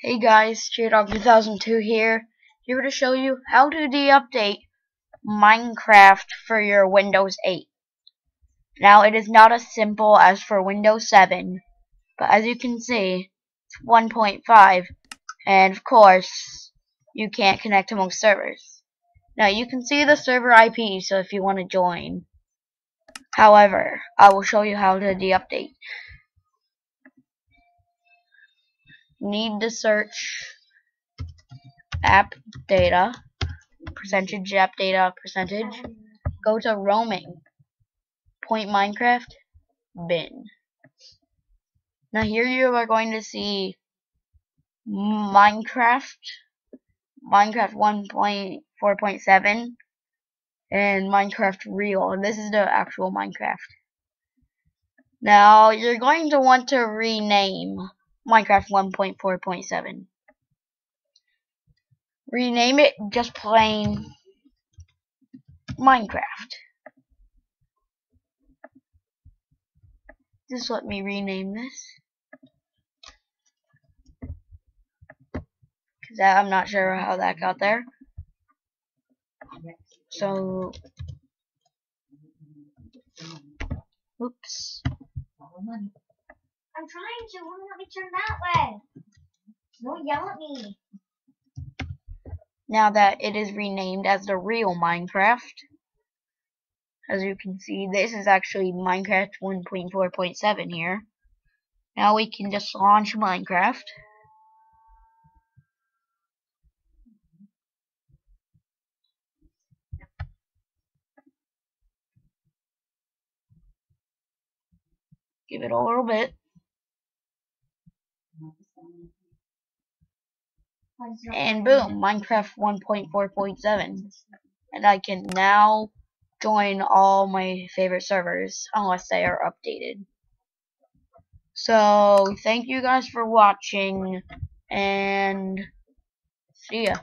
Hey guys, JDog2002 here, here to show you how to de-update Minecraft for your Windows 8. Now, it is not as simple as for Windows 7, but as you can see, it's 1.5, and of course, you can't connect to most servers. Now, you can see the server IP, so if you want to join. However, I will show you how to de-update. Need to search app data, percentage app data percentage, go to roaming, point Minecraft, bin. Now here you are going to see Minecraft, Minecraft 1.4.7, and Minecraft Real, this is the actual Minecraft. Now you're going to want to rename Minecraft 1.4.7. Rename it just plain Minecraft. Just let me rename this. Because I'm not sure how that got there. So, oops. I'm trying to. Won't let me turn that way. Don't yell at me. Now that it is renamed as the real Minecraft, as you can see, this is actually Minecraft 1.4.7 here. Now we can just launch Minecraft. Give it a little bit. And boom, Minecraft 1.4.7. And I can now join all my favorite servers, unless they are updated. So, thank you guys for watching, and see ya.